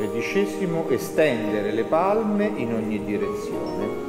Tredicesimo, estendere le palme in ogni direzione.